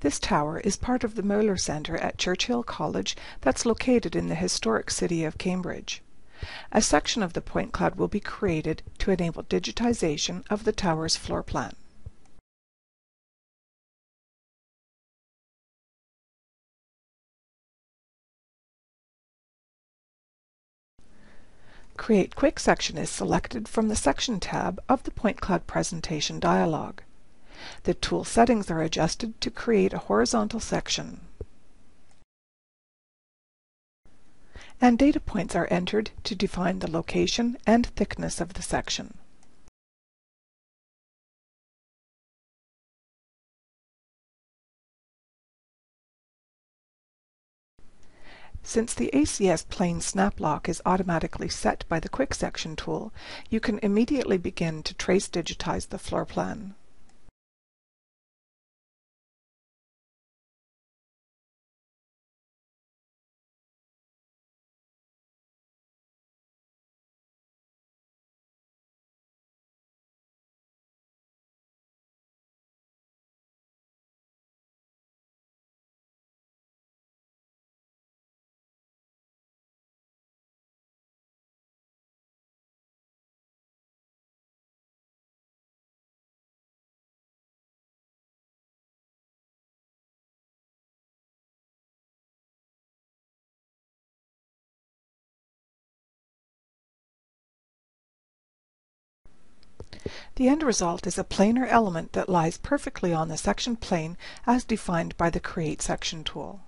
This tower is part of the Moeller Centre at Churchill College that's located in the historic city of Cambridge. A section of the point cloud will be created to enable digitization of the tower's floor plan. Create Quick Section is selected from the Section tab of the Point Cloud Presentation dialog. The tool settings are adjusted to create a horizontal section. And data points are entered to define the location and thickness of the section. Since the ACS plane snap lock is automatically set by the Quick Section tool, you can immediately begin to trace digitize the floor plan. The end result is a planar element that lies perfectly on the section plane as defined by the Create Section tool.